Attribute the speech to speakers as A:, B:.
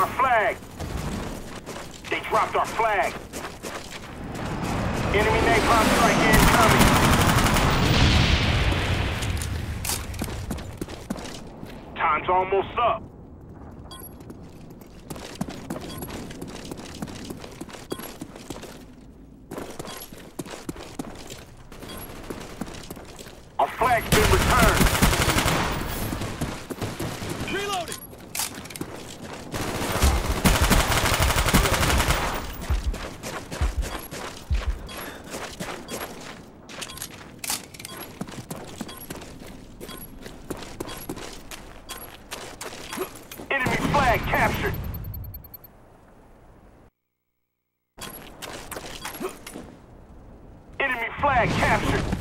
A: our flag. They dropped our flag. Enemy napalm strike incoming. Time's almost up. Our flag's been returned.
B: Flag captured.
A: Enemy flag captured.